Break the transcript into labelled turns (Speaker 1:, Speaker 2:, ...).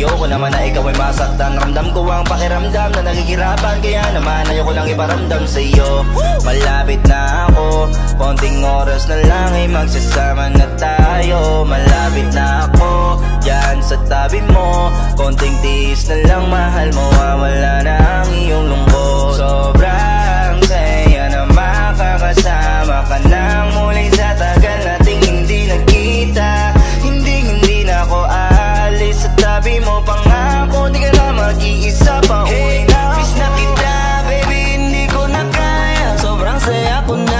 Speaker 1: ayoko naman na ikaw ay masaktan. Ramdam ko ang pakiramdam na nagigirapan Kaya naman ayoko lang iparamdam sa iyo Malapit na ako. Konting oras na lang ay magsasama na tayo. Malapit na ako Yan sa tabi mo. Konting tiis na lang mahal mo people now